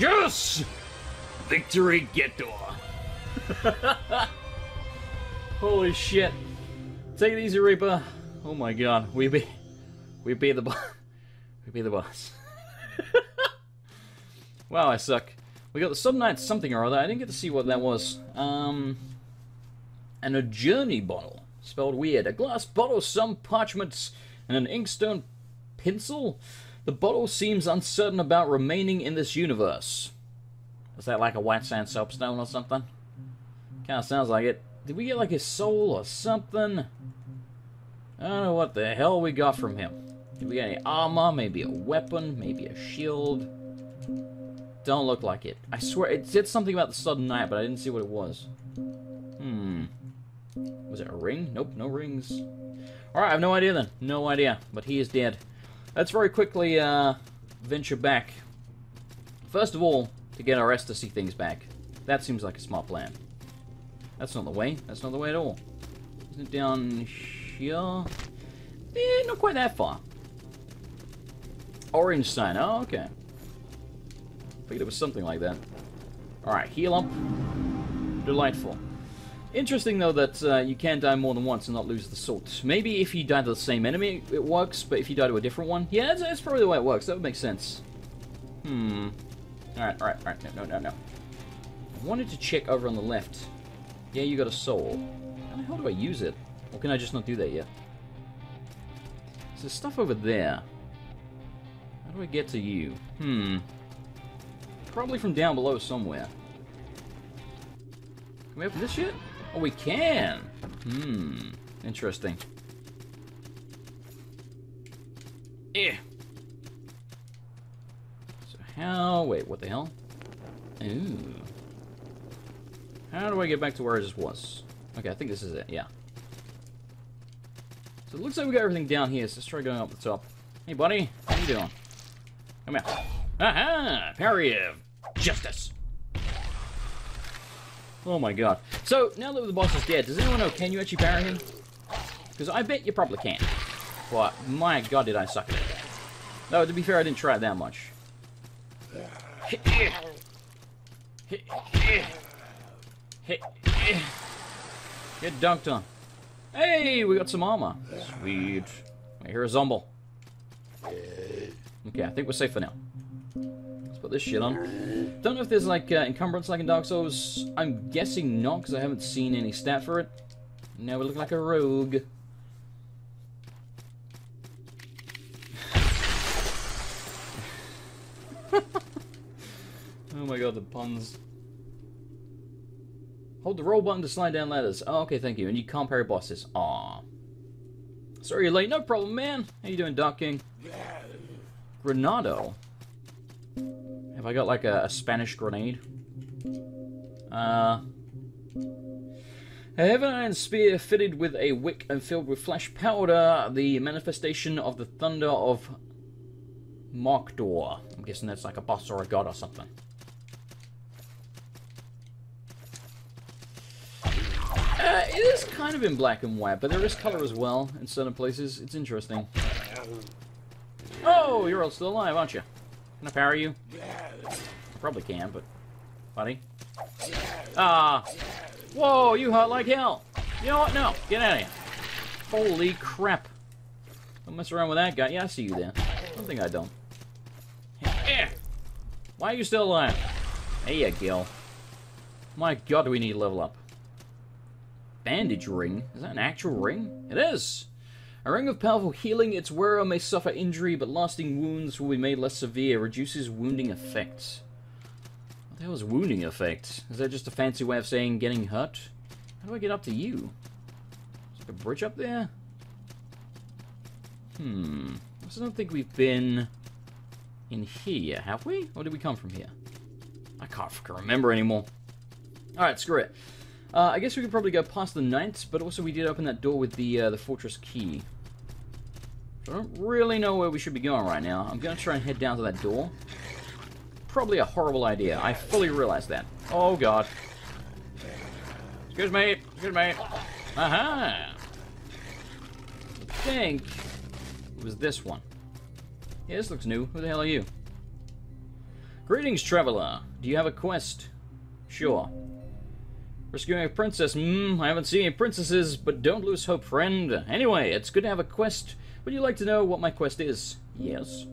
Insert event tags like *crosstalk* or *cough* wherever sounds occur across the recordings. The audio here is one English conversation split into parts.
Yes! Victory Ghetto. *laughs* Holy shit. Take it easy, Reaper. Oh my god, we be we be the boss. *laughs* We beat the boss. *laughs* wow, I suck. We got the Sodden Knight something or other. I didn't get to see what that was. Um, and a journey bottle, spelled weird. A glass bottle, some parchments, and an inkstone pencil. The bottle seems uncertain about remaining in this universe. Is that like a white sand soapstone or something? Kind of sounds like it. Did we get like his soul or something? I don't know what the hell we got from him. Did we get any armor? Maybe a weapon? Maybe a shield? Don't look like it. I swear, it said something about the Sodden Knight, but I didn't see what it was. Hmm. Was it a ring? Nope, no rings. Alright, I have no idea then. No idea. But he is dead. Let's very quickly uh, venture back. First of all, to get our Ecstasy things back. That seems like a smart plan. That's not the way. That's not the way at all. Isn't it down here? Eh, not quite that far. Orange sign. Oh, okay. I figured it was something like that. Alright, heal up. Delightful. Interesting, though, that uh, you can die more than once and not lose the salt. Maybe if you die to the same enemy, it works, but if you die to a different one... Yeah, that's, that's probably the way it works. That would make sense. Hmm. Alright, alright, alright. No, no, no, no. I wanted to check over on the left. Yeah, you got a soul. How the hell do I use it? Or can I just not do that yet? There's stuff over there. How do I get to you? Hmm. Probably from down below somewhere. Can we open this yet? Oh, we can! Hmm. Interesting. Eh. So how... Wait, what the hell? Ooh. How do I get back to where I just was? Okay, I think this is it, yeah. So it looks like we got everything down here, so let's try going up the top. Hey, buddy. How you doing? Come here. Aha! Parry of justice. Oh my god. So, now that the boss is dead, does anyone know, can you actually parry him? Because I bet you probably can. But, my god, did I suck at it. No, to be fair, I didn't try that much. Get dunked on. Hey, we got some armor. Sweet. I hear a zomble. Okay, I think we're safe for now. Put this shit on. Don't know if there's like uh, encumbrance like in Dark Souls. I'm guessing not because I haven't seen any stat for it. Now we look like a rogue. *laughs* oh my god, the puns. Hold the roll button to slide down ladders. Oh, okay, thank you. And you can't parry bosses. Aw. Sorry you're late. No problem, man. How you doing, Dark King? Granado. Have I got like a, a Spanish grenade? Uh... A heaven iron spear fitted with a wick and filled with flash powder, the manifestation of the thunder of Mokdor. I'm guessing that's like a boss or a god or something. Uh, it is kind of in black and white, but there is color as well in certain places. It's interesting. Oh, you're all still alive, aren't you? Can I power you? Probably can, but... Buddy? Ah! Whoa, you hurt like hell! You know what? No! Get out of here! Holy crap! Don't mess around with that guy. Yeah, I see you there. I don't think I don't. Yeah. Why are you still alive? Hey, you go. My god, do we need to level up. Bandage ring? Is that an actual ring? It is! A ring of powerful healing, its wearer may suffer injury, but lasting wounds will be made less severe. Reduces wounding effects. What the hell is wounding effects? Is that just a fancy way of saying getting hurt? How do I get up to you? Is there a bridge up there? Hmm. I don't think we've been in here, have we? Or did we come from here? I can't remember anymore. Alright, screw it. Uh, I guess we could probably go past the knights, but also we did open that door with the uh, the fortress key. So I don't really know where we should be going right now. I'm going to try and head down to that door. Probably a horrible idea. I fully realize that. Oh, God. Excuse me. Excuse me. Aha! I think it was this one. Yeah, this looks new. Who the hell are you? Greetings, traveler. Do you have a quest? Sure. Rescuing a princess. Hmm, I haven't seen any princesses, but don't lose hope, friend. Anyway, it's good to have a quest. Would you like to know what my quest is? Yes.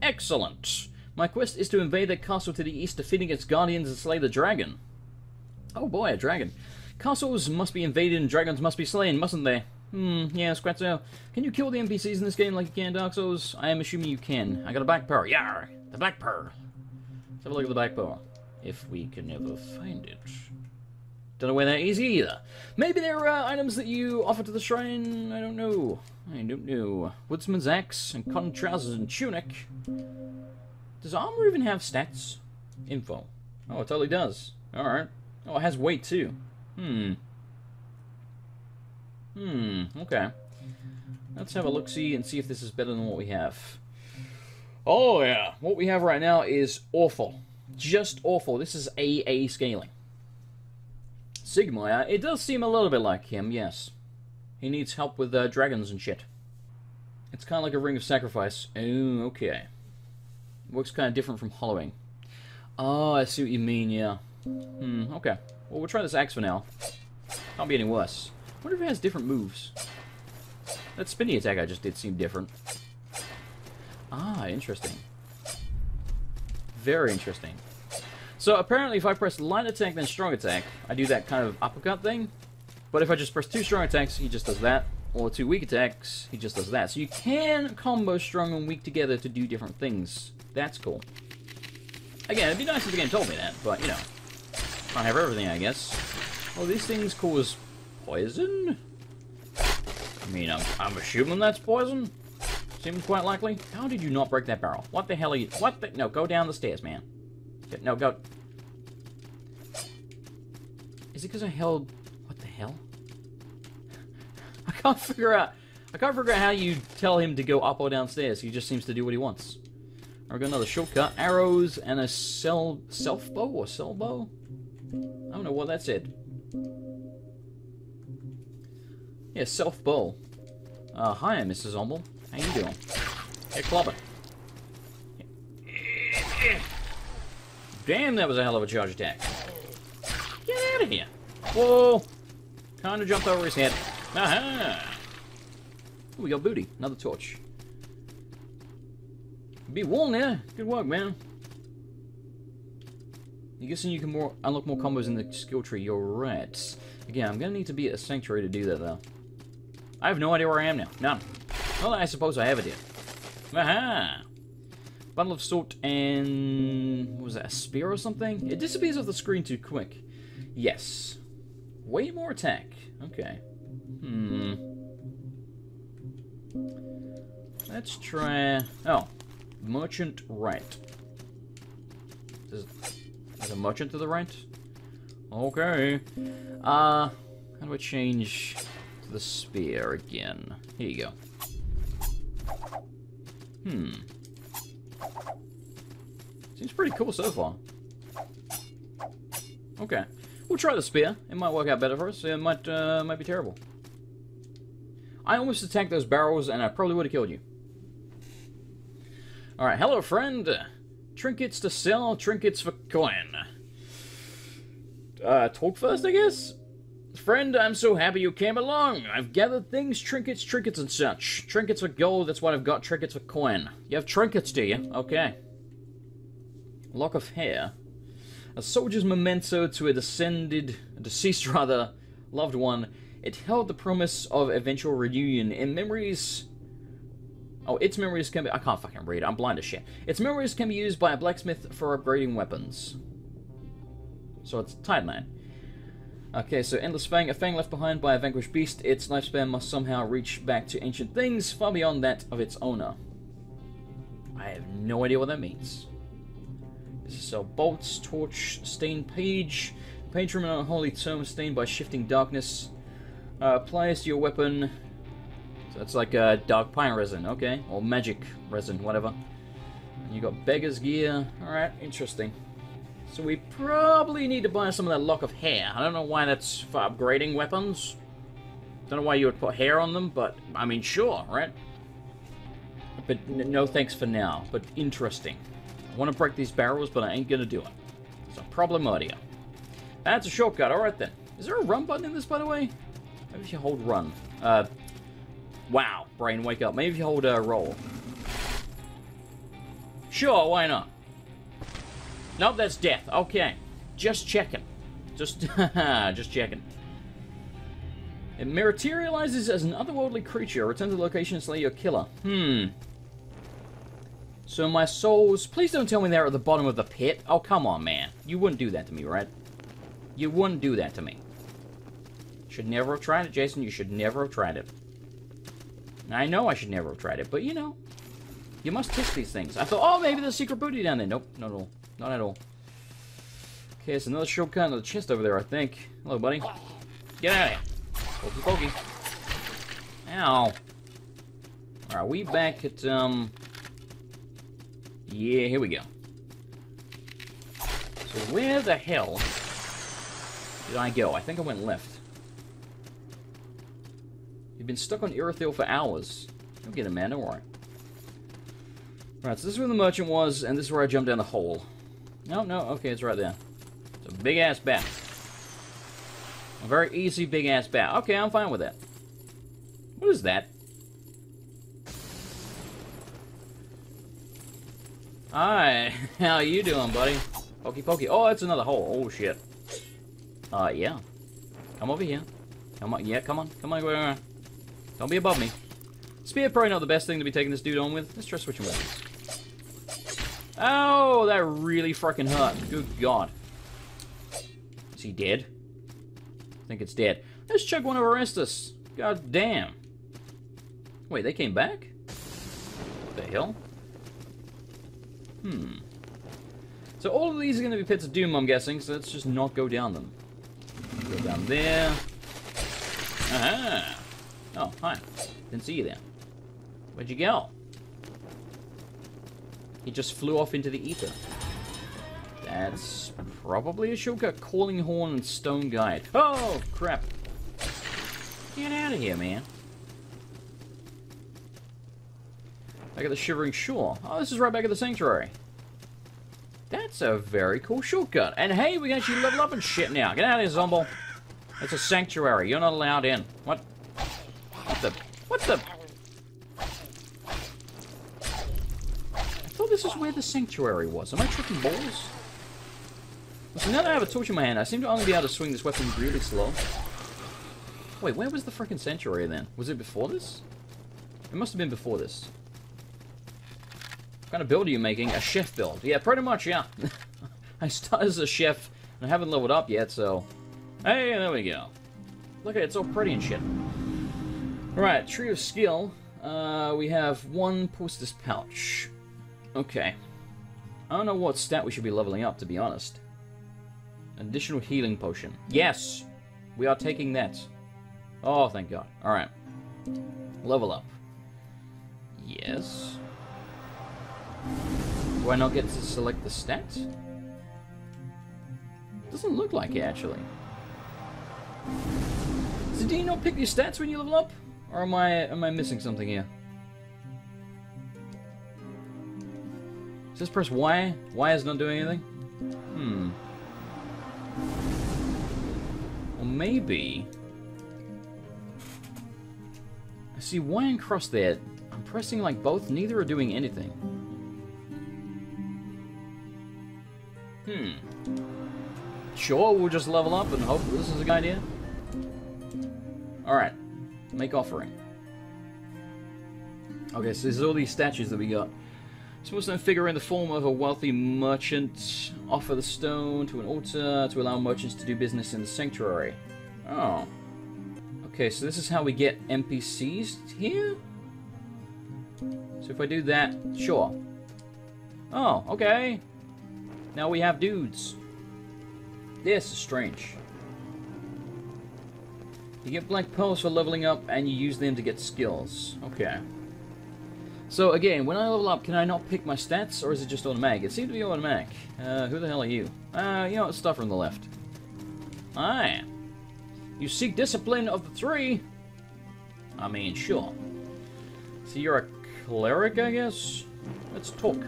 Excellent. My quest is to invade the castle to the east, defeating its guardians and slay the dragon. Oh boy, a dragon. Castles must be invaded and dragons must be slain, mustn't they? Hmm, yeah, so. Can you kill the NPCs in this game like you can Dark Souls? I am assuming you can. I got a black pearl. Yeah, the black pearl. Let's have a look at the black pearl. If we can ever find it. Don't know where that is either. Maybe there are items that you offer to the shrine. I don't know. I don't know. Woodsman's axe and cotton trousers and tunic. Does armor even have stats? Info. Oh, it totally does. Alright. Oh, it has weight too. Hmm. Hmm, okay. Let's have a look-see and see if this is better than what we have. Oh, yeah. What we have right now is awful. Just awful. This is AA scaling. Siegmeyer, it does seem a little bit like him, yes. He needs help with uh, dragons and shit. It's kind of like a ring of sacrifice. Oh, okay. Works kind of different from hollowing. Oh, I see what you mean, yeah. Hmm, okay. Well, we'll try this axe for now. Can't be any worse. wonder if it has different moves. That spinny attack I just did seemed different. Ah, interesting. Very interesting. So apparently if I press light attack then strong attack, I do that kind of uppercut thing. But if I just press two strong attacks, he just does that. Or two weak attacks, he just does that. So you can combo strong and weak together to do different things. That's cool. Again, it'd be nice if the game told me that, but, you know. Can't have everything, I guess. Oh, these things cause poison? I mean, I'm, I'm assuming that's poison. Seems quite likely. How did you not break that barrel? What the hell are you... What the... No, go down the stairs, man. No, go... Is it because I held... What the hell? *laughs* I can't figure out... I can't figure out how you tell him to go up or downstairs. He just seems to do what he wants. I've got another shortcut. Arrows and a cell... Self bow or cell bow? I don't know what that said. Yeah, self bow. Uh, hi, Mrs. Omble. How you doing? Hey, clobber. Damn, that was a hell of a charge attack. Get out of here. Whoa. Kinda jumped over his head. Aha! Ooh, we got booty. Another torch. Be warm there. Good work, man. You guessing you can more unlock more combos in the skill tree? You're right. Again, I'm gonna need to be at a sanctuary to do that, though. I have no idea where I am now. None. Well, I suppose I have it here. Aha! Bundle of salt and... What was that, a spear or something? It disappears off the screen too quick. Yes. Way more attack. Okay. Hmm. Let's try... Oh. Merchant right. There's, a merchant to the right? Okay. Uh, how do I change the spear again? Here you go. Hmm. Seems pretty cool so far. Okay. We'll try the spear. It might work out better for us. It might, uh, might be terrible. I almost attacked those barrels, and I probably would have killed you. Alright, hello, friend. Trinkets to sell, trinkets for coin. Uh, talk first, I guess? Friend, I'm so happy you came along. I've gathered things, trinkets, trinkets, and such. Trinkets for gold, that's what I've got. Trinkets for coin. You have trinkets, do you? Okay. Lock of hair. A soldier's memento to a descended, deceased *laughs* rather, loved one. It held the promise of eventual reunion. In memories... Oh, its memories can be... I can't fucking read. I'm blind as shit. Its memories can be used by a blacksmith for upgrading weapons. So it's Tideland. Okay, so Endless Fang, a fang left behind by a vanquished beast, its lifespan must somehow reach back to ancient things, far beyond that of its owner. I have no idea what that means. This is sell bolts, torch, stained page, page from an unholy tome stained by shifting darkness. Uh, applies to your weapon. So that's like uh, dark pine resin, okay, or magic resin, whatever. And you got beggar's gear. All right, interesting. So we probably need to buy some of that lock of hair. I don't know why that's for upgrading weapons. Don't know why you would put hair on them, but, I mean, sure, right? But no thanks for now, but interesting. I want to break these barrels, but I ain't gonna do it. It's a problematia. That's a shortcut. Alright then. Is there a run button in this, by the way? Maybe if you hold run. Uh, wow. Brain, wake up. Maybe if you hold uh, roll. Sure, why not? Nope, that's death. Okay. Just checking. Just, *laughs* just checking. It materializes as an otherworldly creature. Return to the location and slay your killer. Hmm. So my souls... Please don't tell me they're at the bottom of the pit. Oh, come on, man. You wouldn't do that to me, right? You wouldn't do that to me. Should never have tried it, Jason. You should never have tried it. I know I should never have tried it, but you know. You must test these things. I thought, oh, maybe there's secret booty down there. Nope, not at all. Not at all. Okay, it's another shortcut in the chest over there, I think. Hello, buddy. Get out of here. Pokey pokey. Ow. Alright, we back at, um... Yeah, here we go. So where the hell did I go? I think I went left. You've been stuck on Irithyll for hours. You'll get him, man, don't worry. Right, so this is where the merchant was, and this is where I jumped down the hole. No, no, okay, it's right there. It's a big-ass bat. A very easy big-ass bat. Okay, I'm fine with that. What is that? Hi, *laughs* how you doing, buddy? Pokey pokey. Oh, it's another hole. Oh, shit. Uh, yeah. Come over here. Come on. Yeah, come on. Come on. Go on. Don't be above me. Spear probably not the best thing to be taking this dude on with. Let's try switching weapons. Oh, that really fucking hurt. Good God. Is he dead? I think it's dead. Let's check one of Orestes. God damn. Wait, they came back? What the hell? Hmm. So all of these are going to be pits of doom, I'm guessing, so let's just not go down them. Go down there. Aha! Oh, hi. Didn't see you there. Where'd you go? He just flew off into the ether. That's probably a shortcut. Calling Horn and Stone Guide. Oh, crap. Get out of here, man. Back at the Shivering Shore. Oh, this is right back at the Sanctuary. That's a very cool shortcut. And hey, we can actually level up and shit now. Get out of here, Zombo. It's a sanctuary. You're not allowed in. What? What the? What the? I thought this is where the sanctuary was. Am I tripping balls? So now that I have a torch in my hand, I seem to only be able to swing this weapon really slow. Wait, where was the freaking sanctuary then? Was it before this? It must have been before this. Kind of build are you making? A chef build. Yeah, pretty much, yeah. *laughs* I started as a chef, and I haven't leveled up yet, so... Hey, there we go. Look at it, it's all pretty and shit. Alright, Tree of Skill. Uh, we have one Postus Pouch. Okay. I don't know what stat we should be leveling up, to be honest. Additional healing potion. Yes! We are taking that. Oh, thank God. Alright. Level up. Do I not get to select the stats? Doesn't look like it, actually. So do you not pick your stats when you level up? Or am I am I missing something here? This press Y? Y is not doing anything? Hmm. Or maybe... I see Y and cross there. I'm pressing like both, neither are doing anything. Hmm. Sure, we'll just level up and hope this is a good idea. Alright. Make offering. Okay, so there's all these statues that we got. Small stone figure in the form of a wealthy merchant. Offer the stone to an altar to allow merchants to do business in the sanctuary. Oh. Okay, so this is how we get NPCs here? So if I do that, sure. Oh, okay. Now we have dudes. This is strange. You get blank pearls for leveling up, and you use them to get skills. Okay. So again, when I level up, can I not pick my stats, or is it just automatic? It seemed to be automatic. Uh, who the hell are you? Uh, you know, stuff from the left. Aye. You seek discipline of the three? I mean, sure. So you're a cleric, I guess? Let's talk.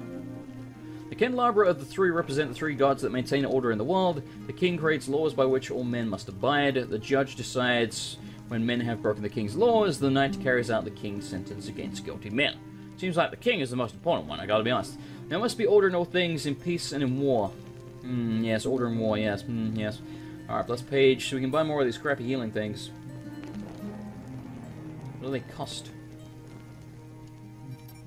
The candelabra of the three represent the three gods that maintain order in the world. The king creates laws by which all men must abide. The judge decides when men have broken the king's laws. The knight carries out the king's sentence against guilty men. Seems like the king is the most important one, I gotta be honest. There must be order in all things, in peace and in war. Hmm, yes, order in war, yes, mm, yes. Alright, plus page, so we can buy more of these crappy healing things. What do they cost?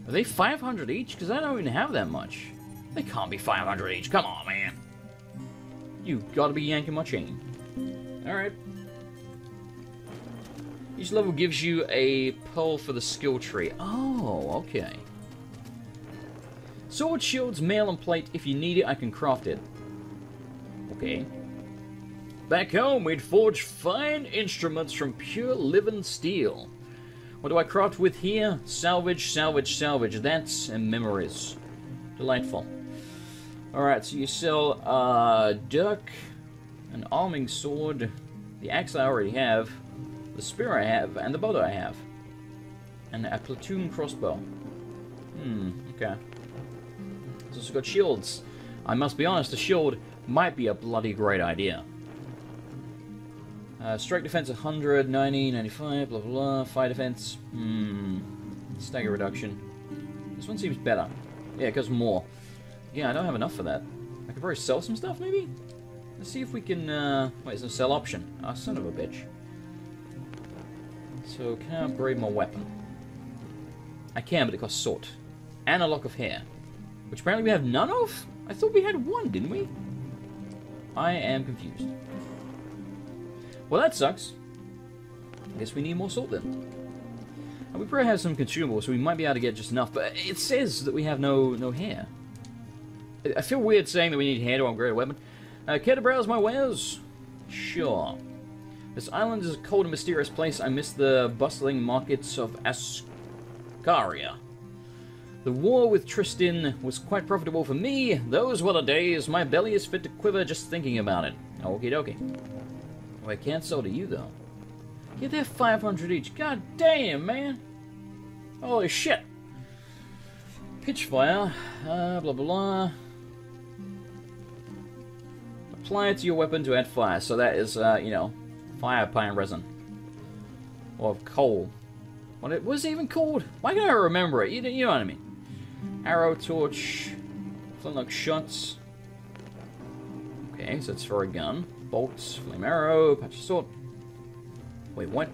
Are they 500 each? Because I don't even have that much. They can't be 500 each. Come on, man. You gotta be yanking my chain. Alright. Each level gives you a pearl for the skill tree. Oh, okay. Sword, shields, mail, and plate. If you need it, I can craft it. Okay. Back home, we'd forge fine instruments from pure living steel. What do I craft with here? Salvage, salvage, salvage. That's and memories. Delightful. Alright, so you sell uh, duck, an arming sword, the axe I already have, the spear I have, and the bow that I have. And a platoon crossbow. Hmm, okay. It's also got shields. I must be honest, a shield might be a bloody great idea. Uh, strike defense 100, 90, 95, blah, blah, blah. Fire defense, hmm. Stagger reduction. This one seems better. Yeah, it goes more. Yeah, I don't have enough for that. I could probably sell some stuff, maybe? Let's see if we can, uh... Wait, there's a sell option. Ah, oh, son of a bitch. So, can I upgrade my weapon? I can, but it costs salt. And a lock of hair. Which apparently we have none of? I thought we had one, didn't we? I am confused. Well, that sucks. I guess we need more salt then. And we probably have some consumables, so we might be able to get just enough. But it says that we have no no hair. I feel weird saying that we need hair to upgrade a weapon. Uh, care to browse my wares? Sure. This island is a cold and mysterious place. I miss the bustling markets of Ascaria. The war with Tristan was quite profitable for me. Those were the days. My belly is fit to quiver just thinking about it. Okie dokie. Well, I can't sell to you, though. Get that 500 each. God damn, man. Holy shit. Pitchfire. Uh, blah, blah, blah. Apply it to your weapon to add fire. So that is, uh, you know, fire pine resin. Or coal. What, it, it even called? Why can't I remember it? You, you know what I mean. Arrow, torch, flintlock shots. Okay, so it's for a gun bolts, flame arrow, patch of sword. Wait, what?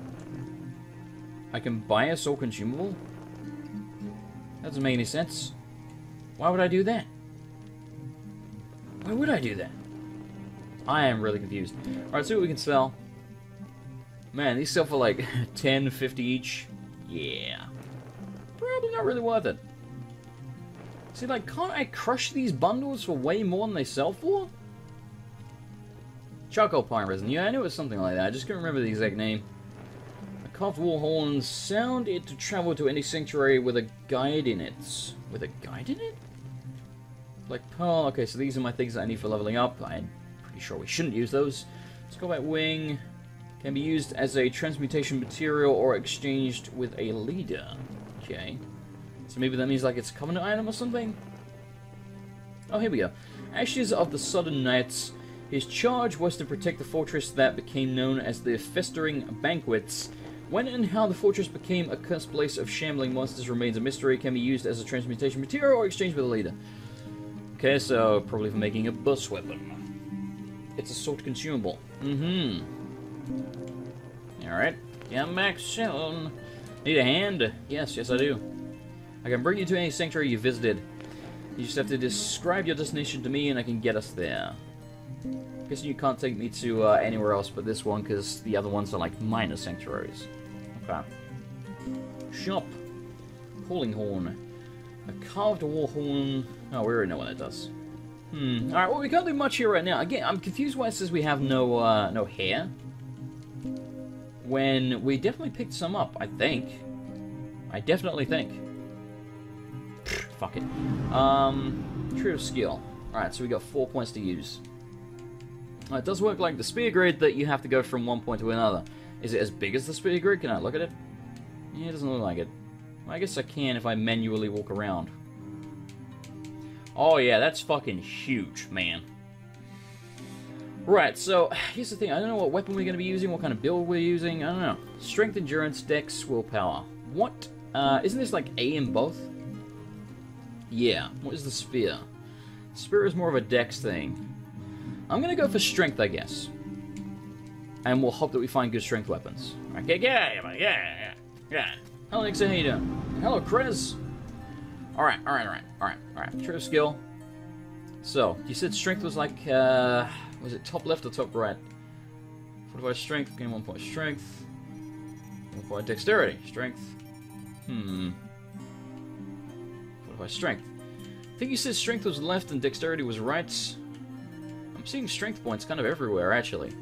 I can buy a soul consumable? That doesn't make any sense. Why would I do that? Why would I do that? I am really confused. Alright, see what we can sell. Man, these sell for like *laughs* 10, 50 each. Yeah. Probably not really worth it. See, like, can't I crush these bundles for way more than they sell for? Charcoal Pine Resin. Yeah, I knew it was something like that. I just couldn't remember the exact name. A carved war horn. Sound it to travel to any sanctuary with a guide in it. With a guide in it? Like pearl. Okay, so these are my things that I need for leveling up. I'm pretty sure we shouldn't use those. Back wing. Can be used as a transmutation material or exchanged with a leader. Okay. So maybe that means like it's a covenant item or something? Oh, here we go. Ashes of the Sodden Knights his charge was to protect the fortress that became known as the Festering Banquets. When and how the fortress became a cursed place of shambling monsters remains a mystery, can be used as a transmutation material or exchanged with a leader. Okay, so probably for making a bus weapon. It's a sword consumable. Mm-hmm. Alright. Come back soon. Need a hand? Yes, yes I do. I can bring you to any sanctuary you visited. You just have to describe your destination to me and I can get us there. I Guess you can't take me to uh, anywhere else but this one because the other ones are like minor sanctuaries. Okay. Shop. Calling horn. A carved war horn. Oh, we already know what that does. Hmm. Alright, well we can't do much here right now. Again, I'm confused why it says we have no, uh, no hair. When we definitely picked some up, I think. I definitely think. Fuck it. Um, true of skill. Alright, so we got four points to use. Uh, it does work like the sphere grid that you have to go from one point to another. Is it as big as the sphere grid? Can I look at it? Yeah, it doesn't look like it. Well, I guess I can if I manually walk around. Oh yeah, that's fucking huge, man. Right, so here's the thing. I don't know what weapon we're going to be using, what kind of build we're using. I don't know. Strength, endurance, dex, willpower. What? Uh, isn't this like A in both? Yeah. What is the spear? Spear is more of a dex thing. I'm going to go for strength, I guess. And we'll hope that we find good strength weapons. Okay, yeah, yeah, yeah, yeah. Hello, Nixon, how you doing? Hello, Chris. Alright, alright, alright, alright, alright. True skill. So, you said strength was like, uh, was it top left or top right? Fortified strength, gain one point strength. One point dexterity, strength. Hmm. Fortified strength. I think you said strength was left and dexterity was right. I'm seeing strength points kind of everywhere, actually.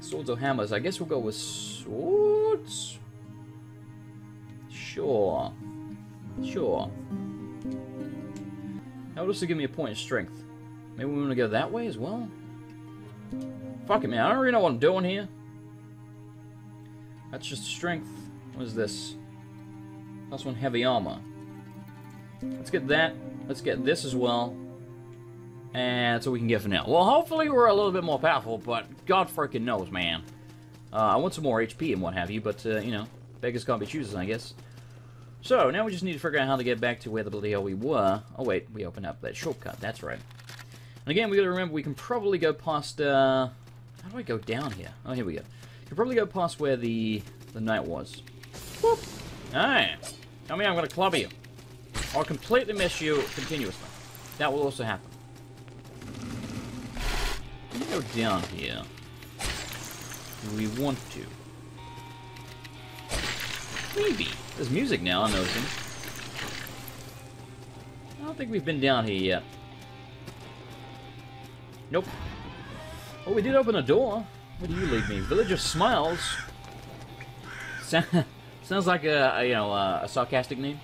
Swords or hammers? I guess we'll go with swords? Sure. Sure. That would also give me a point of strength. Maybe we want to go that way as well? Fuck it, man. I don't really know what I'm doing here. That's just strength. What is this? Plus one heavy armor. Let's get that. Let's get this as well. And that's all we can get for now. Well, hopefully we're a little bit more powerful, but God freaking knows, man. Uh, I want some more HP and what have you, but, uh, you know, beggars can't be choosers, I guess. So, now we just need to figure out how to get back to where the bloody hell we were. Oh, wait, we opened up that shortcut, that's right. And again, we gotta remember we can probably go past, uh... How do I go down here? Oh, here we go. You can probably go past where the the knight was. Whoop! Alright. Tell me I'm gonna club you. I'll completely miss you continuously. That will also happen. Let me go down here. Do we want to? Maybe. There's music now, I'm noticing. I don't think we've been down here yet. Nope. Oh, we did open a door. Where do you lead me? Village of Smiles. *laughs* Sounds like a, a you know a, a sarcastic name.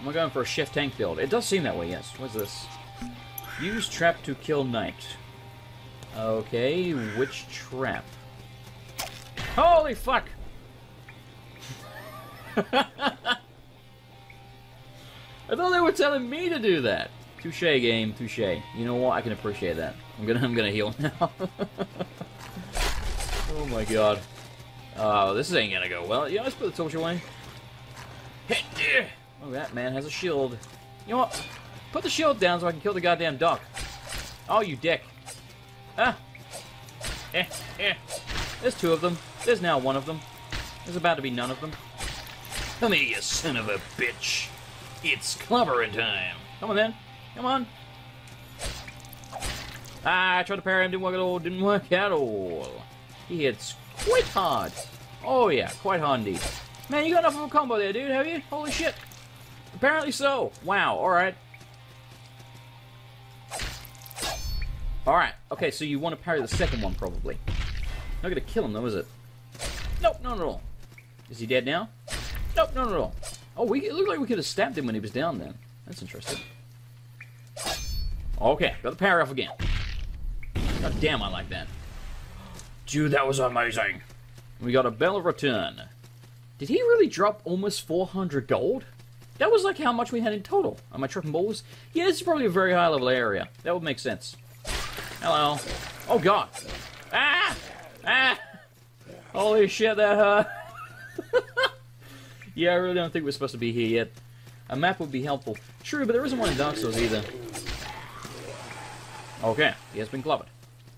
Am I going for a chef tank build? It does seem that way. Yes. What's this? Use trap to kill knight. Okay, which trap? Holy fuck! *laughs* I thought they were telling me to do that. Touche, game. Touche. You know what? I can appreciate that. I'm gonna, *laughs* I'm gonna heal now. *laughs* oh my god. Oh, this ain't gonna go well. Yeah, let's put the torch away. Oh, that man has a shield. You know what? Put the shield down so I can kill the goddamn duck. Oh, you dick. Ah. Eh, eh. There's two of them. There's now one of them. There's about to be none of them. Come here, you son of a bitch. It's clobbering time. Come on, then. Come on. Ah, I tried to parry him, didn't work at all, didn't work at all. He hits quite hard. Oh yeah, quite hard indeed. Man, you got enough of a combo there, dude, have you? Holy shit. Apparently so. Wow, alright. Alright, okay, so you want to parry the second one, probably. Not gonna kill him, though, is it? Nope, not at all. Is he dead now? Nope, not at all. Oh, we, it looked like we could have stabbed him when he was down then. That's interesting. Okay, got the power off again. God damn, I like that. Dude, that was amazing. We got a Bell of Return. Did he really drop almost 400 gold? That was like how much we had in total. Am I tripping balls? Yeah, this is probably a very high level area. That would make sense. Hello. Oh god. Ah! Ah! Holy shit, that hurt. *laughs* yeah, I really don't think we're supposed to be here yet. A map would be helpful. True, but there isn't one in Dark Souls either. Okay, he has been clobbered.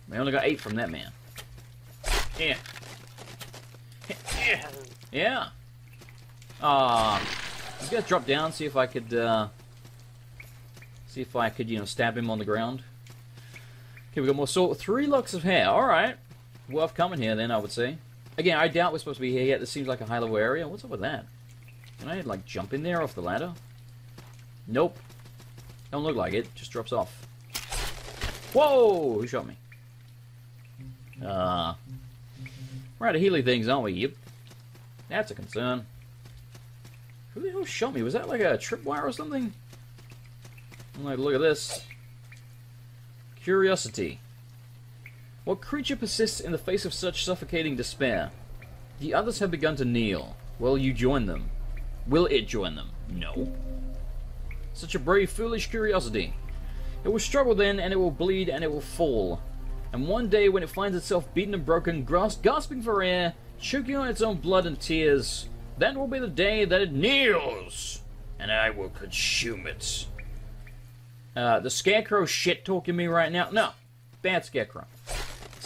We only got eight from that man. Yeah. Yeah. Ah. Uh, I was gonna drop down, see if I could, uh, see if I could, you know, stab him on the ground. Okay, we got more salt. Three locks of hair. Alright. Worth coming here, then, I would say. Again, I doubt we're supposed to be here yet. This seems like a high-level area. What's up with that? Can I, like, jump in there off the ladder? Nope. Don't look like it. Just drops off. Whoa! Who shot me? Uh, we're out of healing things, aren't we? Yep. That's a concern. Who the hell shot me? Was that like a tripwire or something? I'm like, look at this. Curiosity. What creature persists in the face of such suffocating despair? The others have begun to kneel. Will you join them. Will it join them? No. Such a brave, foolish curiosity. It will struggle then, and it will bleed, and it will fall. And one day, when it finds itself beaten and broken, gasping for air, choking on its own blood and tears, that will be the day that it kneels, and I will consume it. Uh, the Scarecrow shit talking me right now? No. Bad Scarecrow.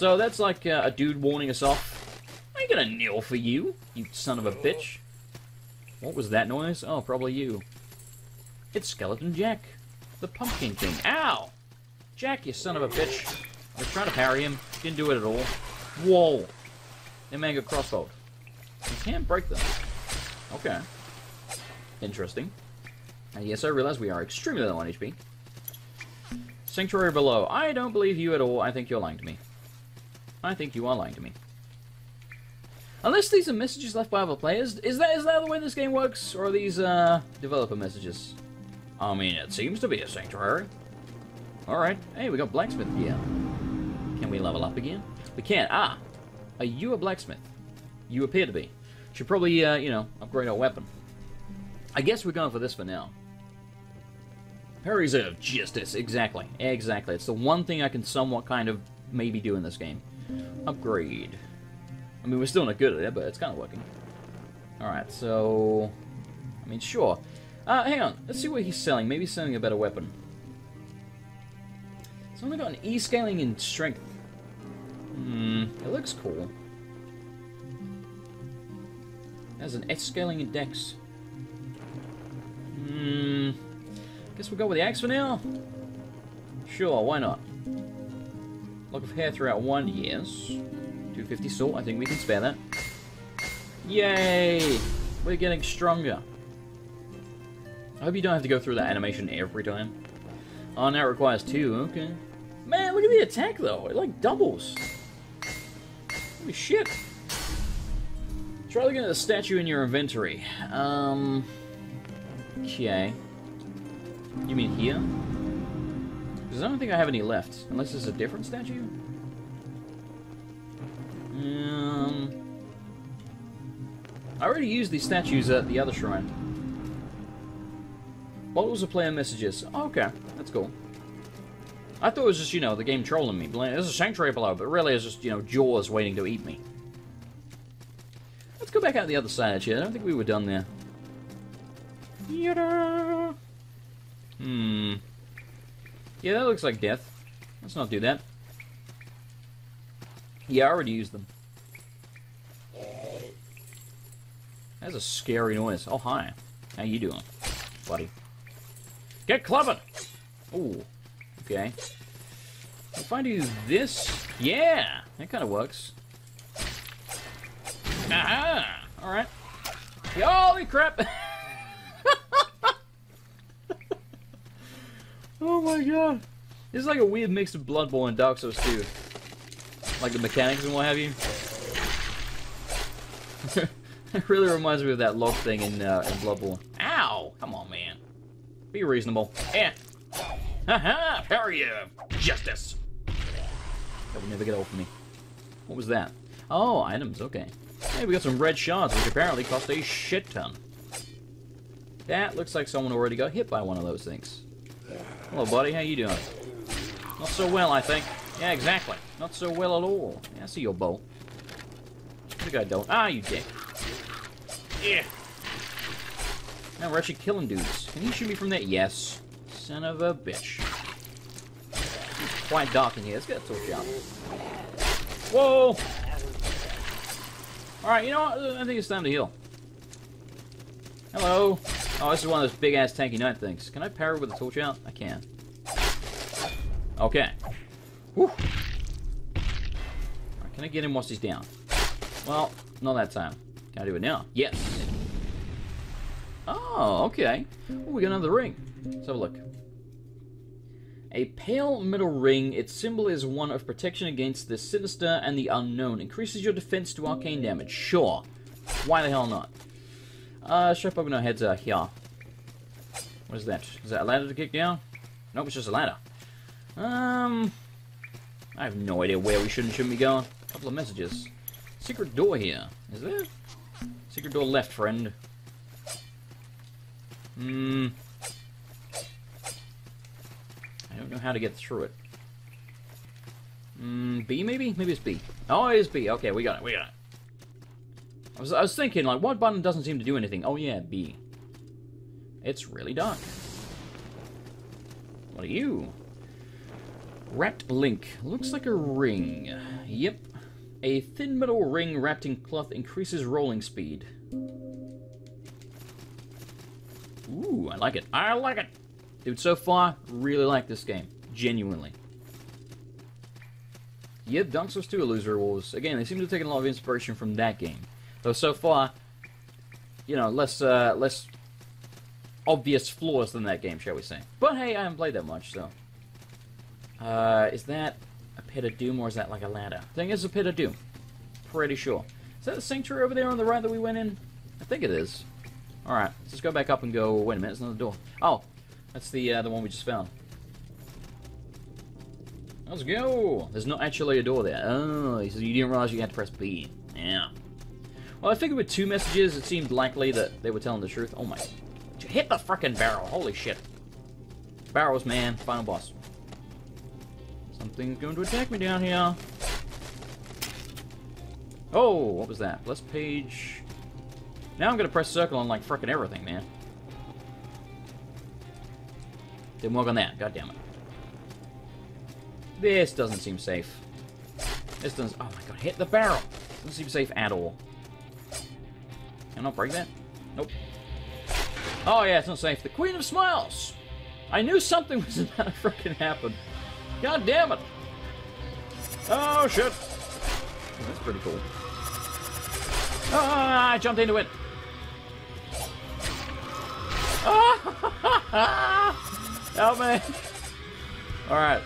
So that's like uh, a dude warning us off. I ain't gonna kneel for you, you son of a bitch. What was that noise? Oh, probably you. It's Skeleton Jack, the Pumpkin King. Ow! Jack, you son of a bitch. I was trying to parry him. Didn't do it at all. Whoa! That man got crossbowed. You can't break them. Okay. Interesting. And yes, I realize we are extremely low on HP. Sanctuary below. I don't believe you at all. I think you're lying to me. I think you are lying to me. Unless these are messages left by other players. Is that is that the way this game works? Or are these uh, developer messages? I mean, it seems to be a sanctuary. Alright. Hey, we got blacksmith here. Can we level up again? We can. Ah! Are you a blacksmith? You appear to be. Should probably, uh, you know, upgrade our weapon. I guess we're going for this for now. Parries of Justice. Exactly. Exactly. It's the one thing I can somewhat kind of maybe do in this game. Upgrade. I mean, we're still not good at it, but it's kind of working. Alright, so... I mean, sure. Uh, hang on. Let's see what he's selling. Maybe he's selling a better weapon. It's only got an E scaling in strength. Hmm, it looks cool. Has an S scaling in dex. Hmm. Guess we'll go with the axe for now? Sure, why not? Lock of hair throughout one, yes. 250 salt, I think we can spare that. Yay! We're getting stronger. I hope you don't have to go through that animation every time. Oh, now it requires two, okay. Man, look at the attack though, it like doubles. Holy shit. Try looking at the statue in your inventory. Um, okay. You mean here? Because I don't think I have any left, unless it's a different statue. Um, I already used these statues at the other shrine. Bottles of player messages. Oh, okay, that's cool. I thought it was just, you know, the game trolling me. There's a sanctuary below, but really it's just, you know, jaws waiting to eat me. Let's go back out the other side, actually. I don't think we were done there. Hmm. Yeah, that looks like death. Let's not do that. Yeah, I already used them. That's a scary noise. Oh, hi. How you doing, buddy? Get clubbing! Ooh. Okay. If I do this... Yeah! That kind of works. Aha! Alright. Holy crap! *laughs* oh my god. This is like a weird mix of Bloodborne and Dark Souls 2. Like the mechanics and what have you. *laughs* it really reminds me of that log thing in, uh, in Bloodborne. Ow! Come on, man. Be reasonable. Eh. Haha! Parry you! Justice! That would never get for me. What was that? Oh, items, okay. Hey, we got some red shards, which apparently cost a shit ton. That looks like someone already got hit by one of those things. Hello, buddy. How you doing? Not so well, I think. Yeah, exactly. Not so well at all. Yeah, I see your bow. I think I don't. Ah, you dick. Yeah. Now we're actually killing dudes. Can you shoot me from there? Yes. Son of a bitch. It's quite dark in here. Let's get a torch out. Whoa! Alright, you know what? I think it's time to heal. Hello. Oh, this is one of those big-ass tanky knight things. Can I parry with a torch out? I can. Okay. Whew. Right, can I get him whilst he's down? Well, not that time. Can I do it now? Yes. Oh, okay. We got another ring. Let's have a look. A pale metal ring, its symbol is one of protection against the sinister and the unknown. Increases your defense to arcane damage. Sure. Why the hell not? Uh, open our heads uh, here. What is that? Is that a ladder to kick down? Nope, it's just a ladder. Um, I have no idea where we should and shouldn't be going. A couple of messages. Secret door here. Is there? Secret door left, friend. Hmm. I don't know how to get through it. Hmm, B maybe? Maybe it's B. Oh, it is B. Okay, we got it, we got it. I was, I was thinking, like, what button doesn't seem to do anything? Oh, yeah, B. It's really dark. What are you? Wrapped link. Looks like a ring. Yep. A thin metal ring wrapped in cloth increases rolling speed. Ooh, I like it. I like it! Dude, so far, really like this game. Genuinely. Yep, Dark Souls 2 Illusory Wars. Again, they seem to have taken a lot of inspiration from that game. Though so far, you know, less, uh, less obvious flaws than that game, shall we say. But hey, I haven't played that much, so... Uh, is that a pit of doom or is that like a ladder? I think it's a pit of doom. Pretty sure. Is that the sanctuary over there on the right that we went in? I think it is. Alright, let's just go back up and go... Wait a minute, there's another door. Oh, that's the, uh, the one we just found. Let's go! There's not actually a door there. Oh, so you didn't realize you had to press B. Yeah. Well, I figured with two messages, it seemed likely that they were telling the truth. Oh my... Hit the frickin' barrel! Holy shit. Barrels, man. Final boss. Something's going to attack me down here. Oh, what was that? Plus page... Now I'm gonna press circle on, like, frickin' everything, man. Didn't work on that. God damn it. This doesn't seem safe. This doesn't... Oh my god, hit the barrel! Doesn't seem safe at all. Can I break that? Nope. Oh yeah, it's not safe. The Queen of Smiles! I knew something *laughs* was about to freaking happen. God damn it! Oh shit! Oh, that's pretty cool. Ah, I jumped into it! Ah! *laughs* Help me! Alright.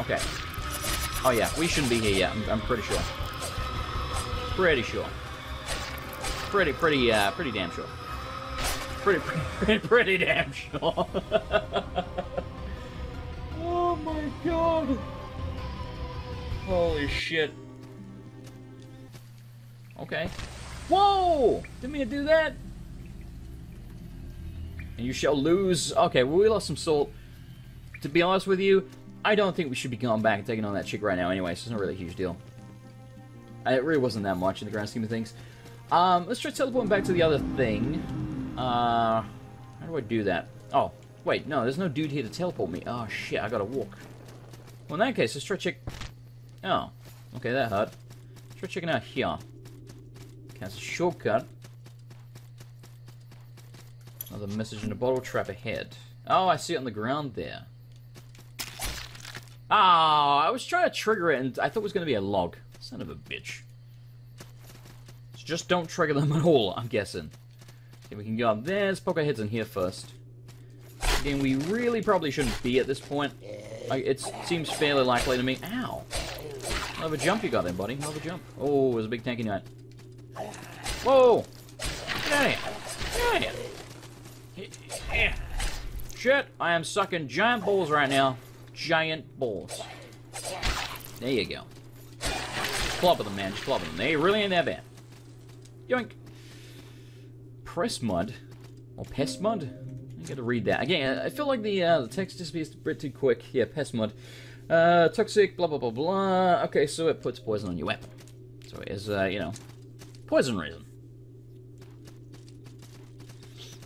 Okay. Oh yeah, we shouldn't be here yet, I'm, I'm pretty sure. Pretty sure. Pretty, pretty, uh, pretty damn sure. Pretty, *laughs* pretty, pretty damn sure. *laughs* oh my god. Holy shit. Okay. Whoa! Didn't mean to do that. And you shall lose. Okay, well, we lost some salt. To be honest with you, I don't think we should be going back and taking on that chick right now anyway, so it's not really a huge deal. It really wasn't that much in the grand scheme of things. Um, let's try teleporting back to the other thing. Uh, how do I do that? Oh, wait, no, there's no dude here to teleport me. Oh, shit, I gotta walk. Well, in that case, let's try check... Oh, okay, that hurt. Let's try checking out here. Okay, a shortcut. Another message in a bottle trap ahead. Oh, I see it on the ground there. Ah, oh, I was trying to trigger it and I thought it was going to be a log. Son of a bitch. So just don't trigger them at all, I'm guessing. Okay, we can go up there. Let's poke our heads in here first. Again, we really probably shouldn't be at this point. It seems fairly likely to me. Ow! Another jump you got there, buddy. Another jump. Oh, there's a big tanky knight. Whoa! Get out of here! Get out of here! Shit! I am sucking giant balls right now. Giant balls. There you go. Club with them, man. Just club with them. They really ain't that bad. Yoink. Press mud. Or pest mud? I gotta read that. Again, I feel like the, uh, the text just be a bit too quick. Yeah, pest mud. Uh, toxic, blah, blah, blah, blah. Okay, so it puts poison on your weapon. So it is, uh, you know, poison reason.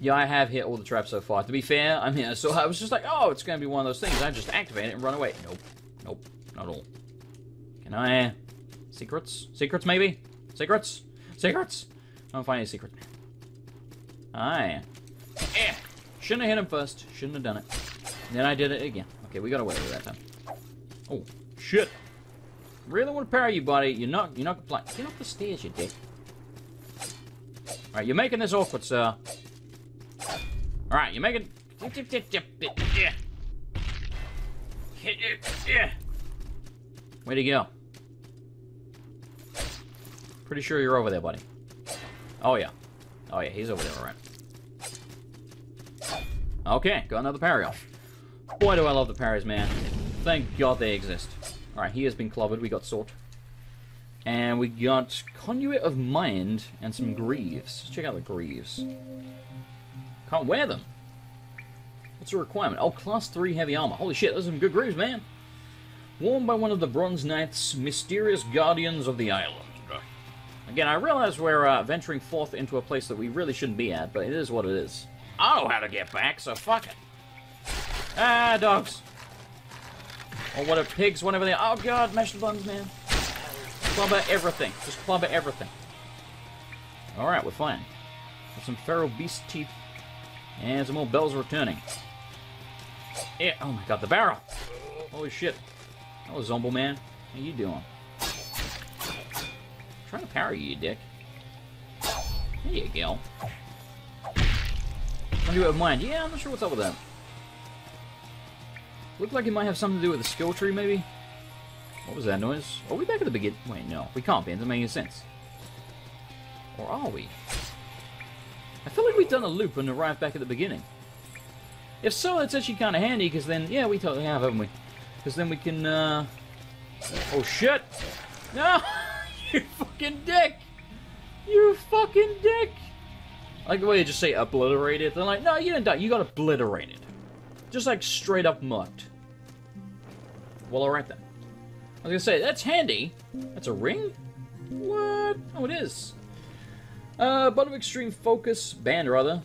Yeah, I have hit all the traps so far. To be fair, I mean, so I was just like, oh, it's going to be one of those things. I just activate it and run away. Nope. Nope. Not all. Can I... Secrets? Secrets, maybe? Secrets? Secrets? I don't find any secrets. Aye. Eh. Shouldn't have hit him first. Shouldn't have done it. Then I did it again. Okay, we got away with that time. Oh, shit. Really want to parry you, buddy. You're not, you're not complying. Get off the stairs, you dick. Alright, you're making this awkward, sir. Alright, you're making... Yeah. Way to go. Pretty sure you're over there, buddy. Oh, yeah. Oh, yeah, he's over there, alright. Okay, got another parry off. Boy, do I love the parries, man. Thank God they exist. Alright, he has been clobbered. We got salt. And we got Conduit of Mind and some Greaves. Let's check out the Greaves. Can't wear them. What's the requirement? Oh, class 3 heavy armor. Holy shit, those are some good Greaves, man. Worn by one of the Bronze Knights, mysterious guardians of the island. Again, I realize we're uh, venturing forth into a place that we really shouldn't be at, but it is what it is. I know how to get back, so fuck it. Ah, dogs. Or what are pigs, whatever they are. Oh god, mashed buns, man. Clubber everything. Just clubber everything. Alright, we're fine. Got some feral beast teeth. And some more bells returning. Yeah, oh my god, the barrel! Holy shit. Hello, Zombo Man. How you doing? Trying to parry you, dick. There you go. Wonder what mind. Yeah, I'm not sure what's up with that. Looked like it might have something to do with the skill tree, maybe? What was that noise? Are we back at the beginning? Wait, no. We can't be. It doesn't make any sense. Or are we? I feel like we've done a loop and arrived back at the beginning. If so, that's actually kind of handy, because then... Yeah, we totally have, haven't we? Because then we can, uh... Oh, shit! No! *laughs* you fucking dick! You fucking dick! Like the way you just say obliterated. They're like, no, you didn't die. You got obliterated. Just like straight up mucked. Well, alright then. I was gonna say, that's handy. That's a ring? What? Oh, it is. Uh, Bond of Extreme Focus, band rather.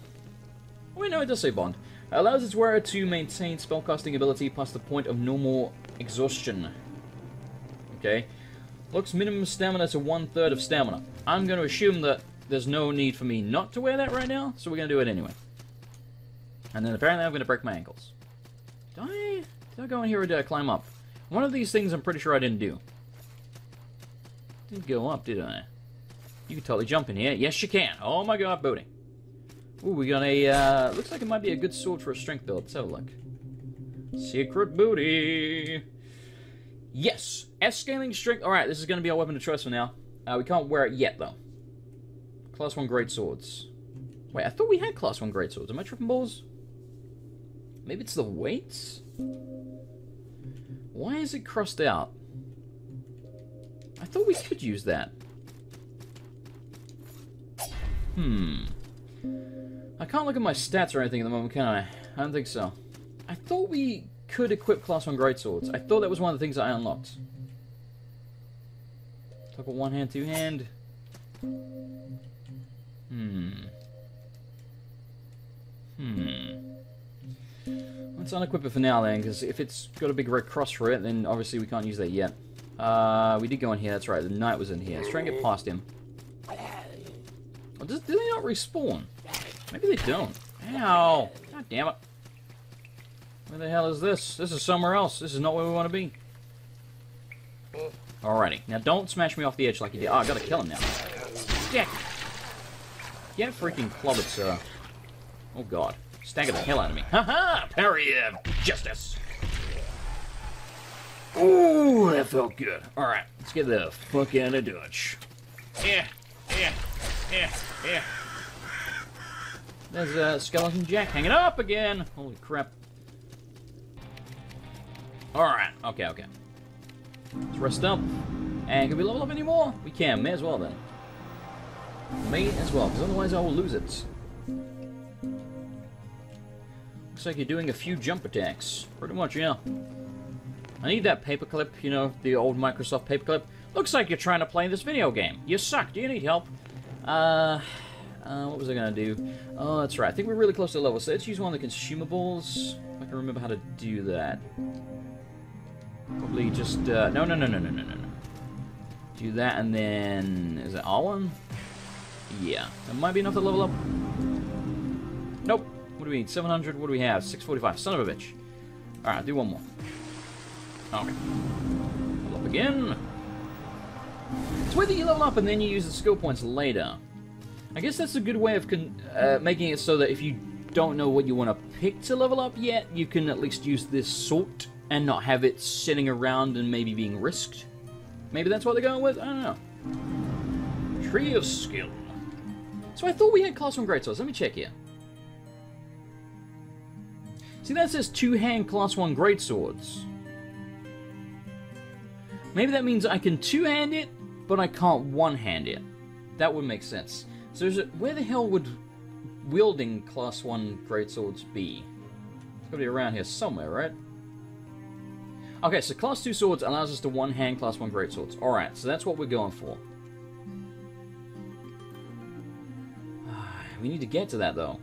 Wait, no, it does say Bond. Allows its wearer to maintain spellcasting ability past the point of normal exhaustion. Okay. Looks minimum stamina to one third of stamina. I'm going to assume that there's no need for me not to wear that right now, so we're going to do it anyway. And then apparently I'm going to break my ankles. Did I, did I go in here or did I climb up? One of these things I'm pretty sure I didn't do. Didn't go up, did I? You can totally jump in here. Yes, you can. Oh my god, booty. Ooh, we got a, uh, looks like it might be a good sword for a strength build. Let's have a look. Secret booty. Yes. S-scaling strength. Alright, this is going to be our weapon of choice for now. Uh, we can't wear it yet, though. Class 1 great swords. Wait, I thought we had class 1 great swords. Am I tripping balls? Maybe it's the weights? Why is it crossed out? I thought we could use that. Hmm. I can't look at my stats or anything at the moment, can I? I don't think so. I thought we could equip Class 1 Greatswords. I thought that was one of the things I unlocked. Talk about one hand, two hand. Hmm. Hmm. Let's unequip it for now then, because if it's got a big red cross for it, then obviously we can't use that yet. Uh, we did go in here, that's right, the knight was in here. Let's try and get past him. Oh, does, do they not respawn? Maybe they don't. Ow! God damn it. Where the hell is this? This is somewhere else. This is not where we want to be. Alrighty. Now don't smash me off the edge like you did. Oh, I gotta kill him now. Dick! Get a freaking clobbered, sir. Oh god. Stagger the hell out of me. Haha! -ha! Parry of justice! Ooh, that felt good. Alright, let's get the fuck out of Dutch. Yeah, yeah, yeah, yeah. There's a skeleton jack hanging up again. Holy crap. Alright, okay, okay. Let's rest up. And can we level up anymore? We can, may as well then. May as well, because otherwise I will lose it. Looks like you're doing a few jump attacks. Pretty much, yeah. I need that paperclip, you know, the old Microsoft paperclip. Looks like you're trying to play this video game. You suck. Do you need help? Uh, uh, what was I gonna do? Oh, that's right. I think we're really close to level, so let's use one of the consumables. I can remember how to do that. Probably just, uh, no, no, no, no, no, no, no. Do that and then, is it Arwen? Yeah, that might be enough to level up. Nope. What do we need? 700, what do we have? 645, son of a bitch. Alright, do one more. Okay. Level up again. It's whether you level up and then you use the skill points later. I guess that's a good way of uh, making it so that if you don't know what you want to pick to level up yet, you can at least use this sort and not have it sitting around and maybe being risked. Maybe that's what they're going with? I don't know. Tree of Skill. So I thought we had Class 1 Greatswords. Let me check here. See, that says two-hand Class 1 Greatswords. Maybe that means I can two-hand it, but I can't one-hand it. That would make sense. So it, where the hell would wielding class 1 greatswords be? It's gotta be around here somewhere, right? Okay, so class 2 swords allows us to one-hand class 1 great swords. Alright, so that's what we're going for. *sighs* We need to get to that, though.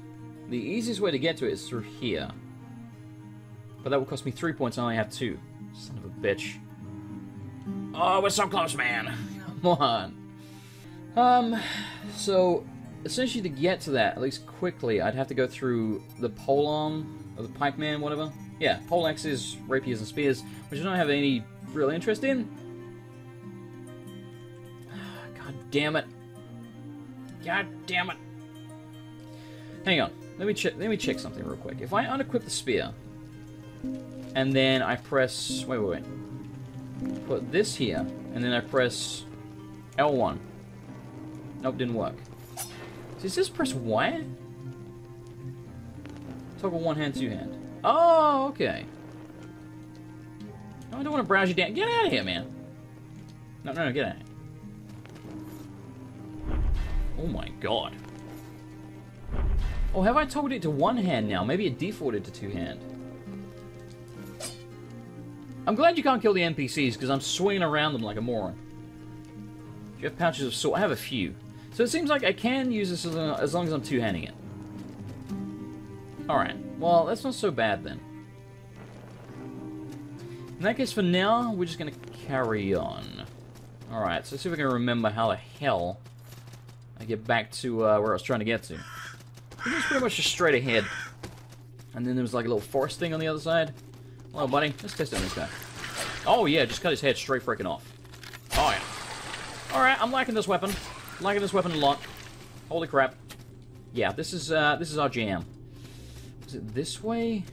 The easiest way to get to it is through here. But that will cost me three points, I only have two. Son of a bitch. Oh, we're so close, man! *laughs* Come on. Um, so, essentially to get to that, at least quickly, I'd have to go through the polearm, or the pikeman, whatever. Yeah, poleaxes, rapiers, and spears, which I don't have any real interest in. God damn it. God damn it. Hang on. Let me check. Let me check something real quick. If I unequip the spear, and then I press. Wait, wait, wait. Put this here, and then I press L1. Nope, didn't work. Does this press Y? Toggle one hand, two hand. Oh, okay. No, I don't want to browse you down. Get out of here, man. No, no, no, get out. Oh my god. Or have I toggled it to one hand now? Maybe it defaulted to two hand. I'm glad you can't kill the NPCs, because I'm swinging around them like a moron. Do you have pouches of salt? I have a few. So it seems like I can use this as long as I'm two-handing it. Alright. Well, that's not so bad then. In that case, for now, we're just going to carry on. Alright, so let's see if I can remember how the hell I get back to uh, where I was trying to get to. It was pretty much just straight ahead. And then there was like a little forest thing on the other side. Hello, buddy, let's test on this guy. Oh, yeah, just cut his head straight freaking off. Oh, yeah. Alright, I'm liking this weapon. Liking this weapon a lot. Holy crap. Yeah, this is, uh, this is our jam. It this way?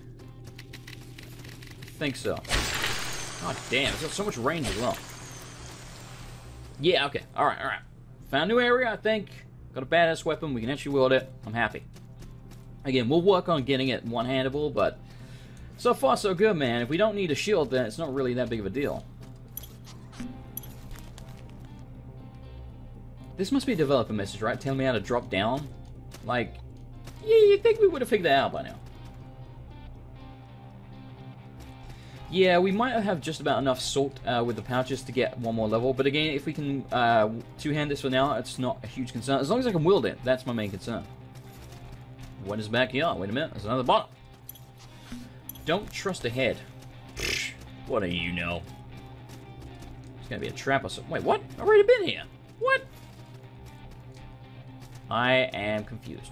I think so. God damn, it's got so much range as well. Yeah, okay. Alright, alright. Found a new area, I think. Got a badass weapon. We can actually wield it. I'm happy. Again, we'll work on getting it one-handable, but so far so good, man. If we don't need a shield, then it's not really that big of a deal. This must be a developer message, right? Telling me how to drop down? Like, yeah, you'd think we would have figured that out by now. Yeah, we might have just about enough salt uh, with the pouches to get one more level, but again, if we can uh, two-hand this for now, it's not a huge concern. As long as I can wield it, that's my main concern. What is back here? Wait a minute, there's another bottle. Don't trust ahead. what do you know? It's gonna be a trap or something. Wait, what? I've already been here. What? I am confused.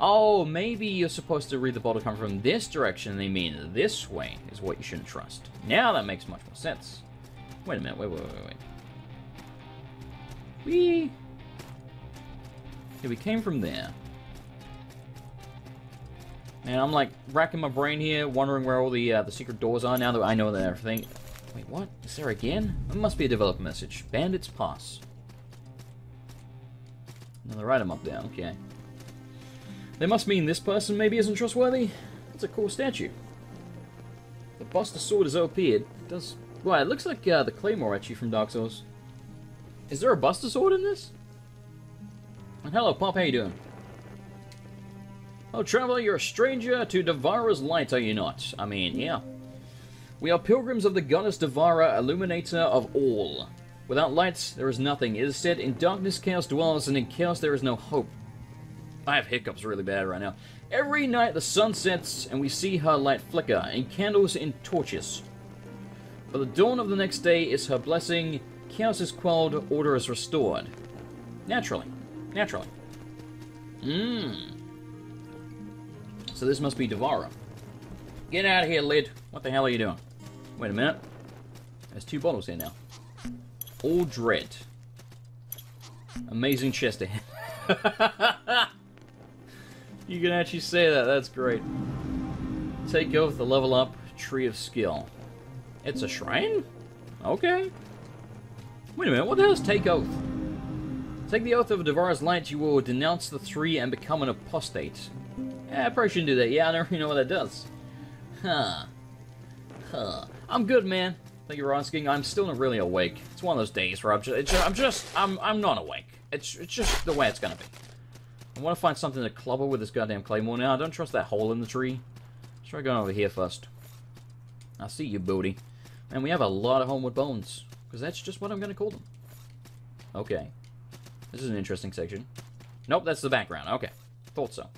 Oh, maybe you're supposed to read the bottle come from this direction. They mean this way is what you shouldn't trust. Now that makes much more sense. Wait a minute. Wait, wait, wait, wait. We... Okay, we came from there. And I'm like racking my brain here, wondering where all the uh, the secret doors are now that I know that everything. Wait, what? Is there again? It must be a developer message. Bandit's Pass. Another item up there, okay. They must mean this person maybe isn't trustworthy. That's a cool statue. The Buster Sword is OP. It does... Well, it looks like uh, the Claymore actually from Dark Souls. Is there a Buster Sword in this? And hello, Pop, how you doing? Oh, traveler, you're a stranger to Devara's light, are you not? I mean, yeah. We are pilgrims of the goddess Devara, illuminator of all. Without lights, there is nothing. It is said, in darkness chaos dwells, and in chaos there is no hope. I have hiccups really bad right now. Every night the sun sets, and we see her light flicker, in candles and torches. For the dawn of the next day is her blessing, chaos is quelled, order is restored. Naturally. Naturally. Mmm. So this must be Devara. Get out of here, Lid. What the hell are you doing? Wait a minute. There's two bottles here now. All Dread. Amazing chest ahead. *laughs* you can actually say that. That's great. Take oath the level up tree of skill. It's a shrine? Okay. Wait a minute. What the hell is take oath? Take the oath of Devara's light, you will denounce the three and become an apostate. Yeah, I probably shouldn't do that. Yeah, I don't *laughs* even know what that does. Huh. Huh. I'm good, man. Thank you for asking. I'm still not really awake. It's one of those days where I'm just, I'm just, I'm, I'm not awake. It's, it's just the way it's gonna be. I want to find something to clobber with this goddamn claymore now. I don't trust that hole in the tree. Let's try going over here first. I see you, booty. And we have a lot of homeward bones. Because that's just what I'm going to call them. Okay. This is an interesting section. Nope, that's the background. Okay. Thought so.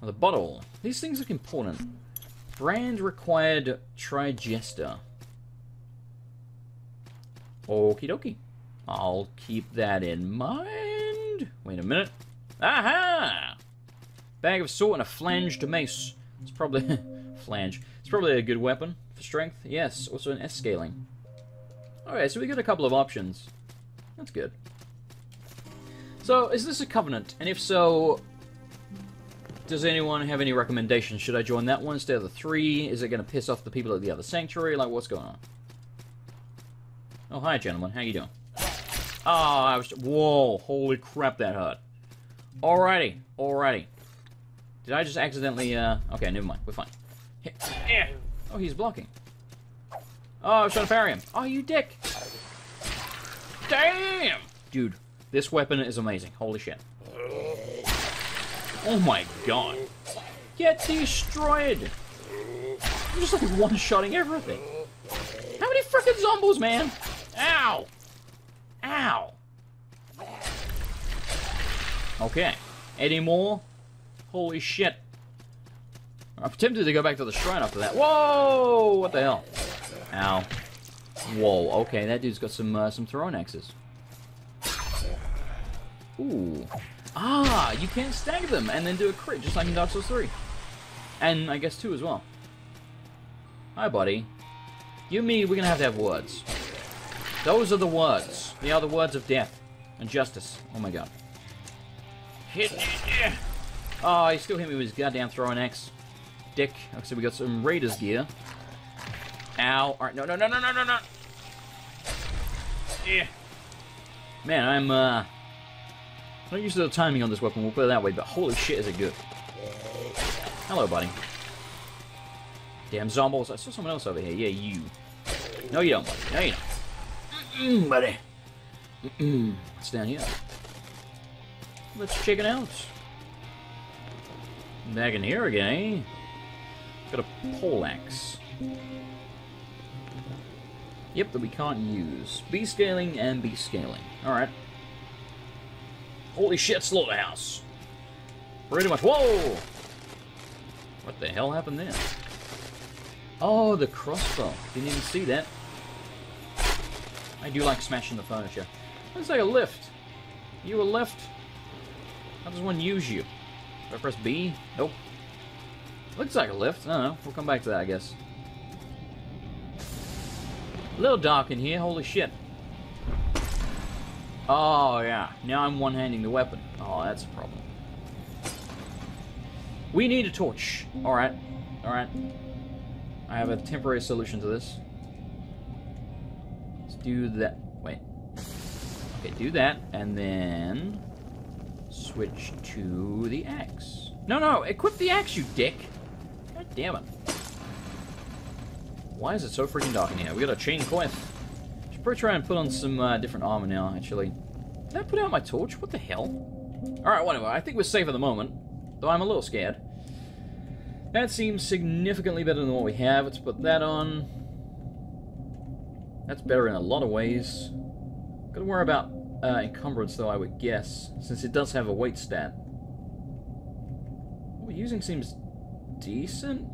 Well, the bottle. These things look important. Brand required trigester. Okie dokie. I'll keep that in mind. Wait a minute. Aha! Bag of salt and a flanged mace. It's probably... *laughs* flange. It's probably a good weapon for strength. Yes, also an S scaling. Alright, so we got a couple of options. That's good. So, is this a covenant? And if so, does anyone have any recommendations? Should I join that one instead of the three? Is it going to piss off the people at the other sanctuary? Like, what's going on? Oh, hi, gentlemen. How you doing? Oh, I was... Whoa, holy crap, that hurt. Alrighty, alrighty. Did I just accidentally, uh... Okay, never mind. We're fine. Oh, he's blocking. Oh, I was trying to parry him. Oh, you dick. Damn! Dude, this weapon is amazing. Holy shit. Oh my god. Get destroyed! I'm just like one-shotting everything. How many freaking zombies, man? Ow! Ow! Okay. Any more? Holy shit. I'm tempted to go back to the shrine after that. Whoa! What the hell? Ow. Whoa, okay, that dude's got some uh, some throwing axes. Ooh. Ah, you can stagger them and then do a crit, just like in Dark Souls 3. And I guess 2 as well. Hi, buddy. You and me, we're gonna have to have words. Those are the words. They are the words of death and justice. Oh my god. Hit Oh, he still hit me with his goddamn throwing axe. Dick. Okay, so we got some Raiders gear. Ow. Alright, no, no, no, no, no, no, no. Yeah. Man, I'm, uh... Not used to the timing on this weapon, we'll put it that way, but holy shit is it good. Hello, buddy. Damn zombies. I saw someone else over here. Yeah, you. No, you don't, buddy. No, you don't. Mm -mm, buddy. Mm What's down here? Let's check it out. Back in here again? Got a pole axe. Yep, that we can't use. B scaling and B scaling. Alright. Holy shit, slaughterhouse! Pretty much. Whoa! What the hell happened there? Oh, the crossbow. Didn't even see that. I do like smashing the furniture. Looks like a lift. You a lift? How does one use you? Do I press B? Nope. Looks like a lift. I don't know. We'll come back to that, I guess. A little dark in here. Holy shit. Oh, yeah. Now I'm one-handing the weapon. Oh, that's a problem. We need a torch. Alright. Alright. I have a temporary solution to this. Do that. Wait. Okay, do that, and then... Switch to the axe. No, no, equip the axe, you dick! God damn it. Why is it so freaking dark in here? We got a chain coif. Should probably try and put on some uh, different armor now, actually. Did I put out my torch? What the hell? Alright, whatever. I think we're safe at the moment. Though I'm a little scared. That seems significantly better than what we have. Let's put that on. That's better in a lot of ways. Gotta worry about uh, encumbrance, though, I would guess, since it does have a weight stat. What we're using seems decent.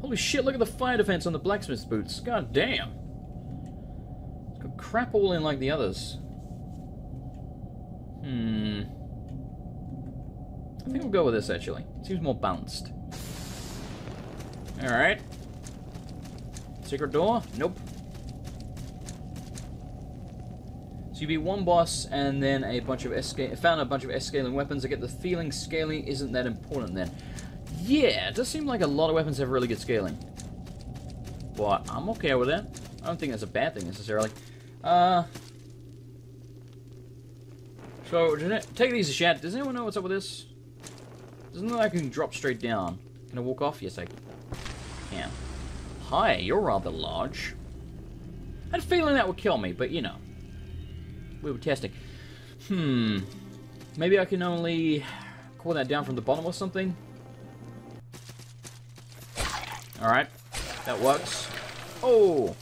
Holy shit, look at the fire defense on the blacksmith's boots. God damn. It's got crap all in like the others. Hmm. I think we'll go with this, actually. It seems more balanced. Alright. Secret door? Nope. So you beat one boss and then a bunch of S found a bunch of S scaling weapons. I get the feeling scaling isn't that important then. Yeah, it does seem like a lot of weapons have really good scaling. But I'm okay with that. I don't think that's a bad thing necessarily. Uh, so, take these a shot. Does anyone know what's up with this? Doesn't look like I can drop straight down. Can I walk off? Yes, I can. Hi, you're rather large. I had a feeling that would kill me, but you know. We were testing. Hmm. Maybe I can only call that down from the bottom or something? Alright. That works. Oh!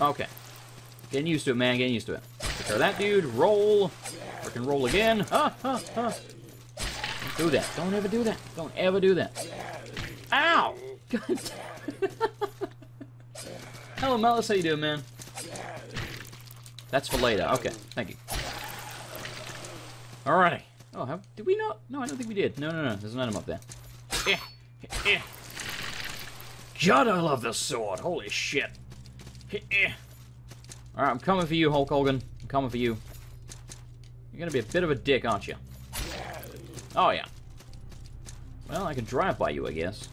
Okay. Getting used to it, man. Getting used to it. Take care of that dude. Roll. Freaking roll again. Ha, ha, ha. Don't do that. Don't ever do that. Don't ever do that. Ow! *laughs* God *laughs* Hello, Malice. How you doing, man? That's for later. Okay. Thank you. Alrighty. Oh, have, did we not? No, I don't think we did. No, no, no. There's an item up there. Eh, eh. God, I love this sword. Holy shit. Alright, I'm coming for you, Hulk Hogan. I'm coming for you. You're gonna be a bit of a dick, aren't you? Oh, yeah. Well, I can drive by you, I guess.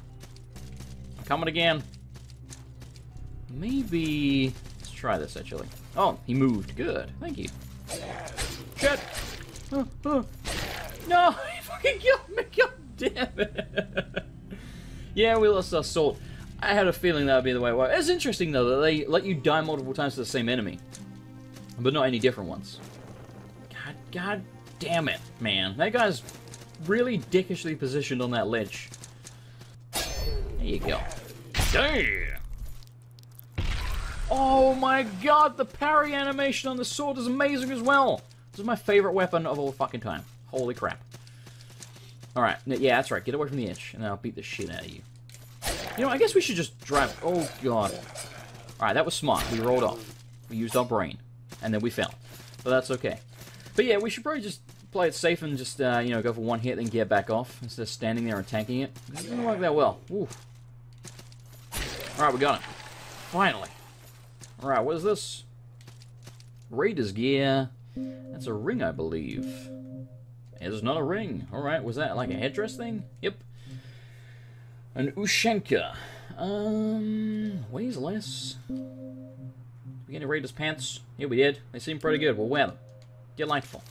I'm coming again. Maybe... Let's try this, actually. Oh, he moved. Good. Thank you. Shit! Oh, *laughs* oh. No! *laughs* He fucking killed me! God damn it! *laughs* yeah, we lost our sword. I had a feeling that would be the way it worked. It's interesting, though, that they let you die multiple times to the same enemy. But not any different ones. God, God damn it, man. That guy's really dickishly positioned on that ledge. There you go. Damn! Oh my god, the parry animation on the sword is amazing as well. This is my favorite weapon of all fucking time. Holy crap. Alright, yeah, that's right. Get away from the edge, and I'll beat the shit out of you. You know, I guess we should just drive... Oh, God. Alright, that was smart. We rolled off. We used our brain. And then we fell. But that's okay. But yeah, we should probably just play it safe and just, uh, you know, go for one hit, then get back off, instead of standing there and tanking it. It doesn't work that well. Alright, we got it. Finally. Alright, what is this? Raiders gear. That's a ring, I believe. It's not a ring. Alright, was that like a headdress thing? Yep. An Ushanka. Um, weighs less. We get any Raiders pants? Yeah, we did. They seem pretty good. We'll wear them. Delightful.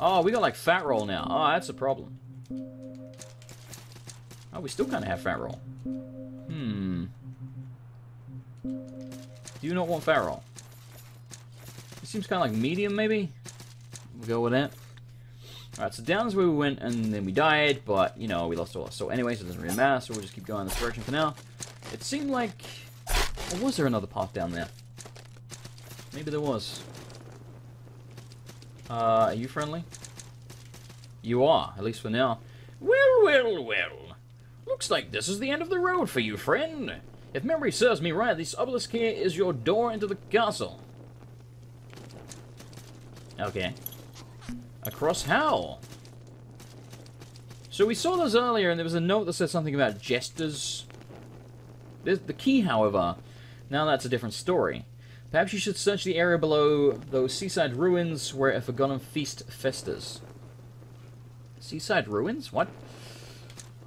Oh, we got like fat roll now. Oh, that's a problem. Oh, we still kind of have fat roll. Do you not want fat roll? It seems kind of like medium, maybe? We'll go with that. Alright, so down is where we went, and then we died, but, you know, we lost all. So anyways, it doesn't really matter, so we'll just keep going in this direction for now. It seemed like... Or was there another path down there? Maybe there was. Uh, are you friendly? You are, at least for now. Well, well, well. Looks like this is the end of the road for you, friend. If memory serves me right, this obelisk here is your door into the castle. Okay. Across how? So we saw those earlier, and there was a note that said something about jesters. There's the key, however, now that's a different story. Perhaps you should search the area below those seaside ruins where a forgotten feast festers. Seaside ruins? What?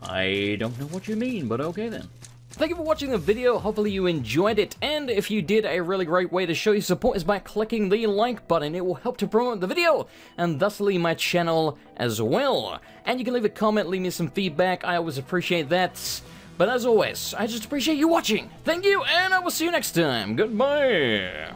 I don't know what you mean, but okay then. Thank you for watching the video, hopefully you enjoyed it, and if you did, a really great way to show your support is by clicking the like button. It will help to promote the video, and thusly my channel as well. And you can leave a comment, leave me some feedback, I always appreciate that. But as always, I just appreciate you watching. Thank you, and I will see you next time. Goodbye.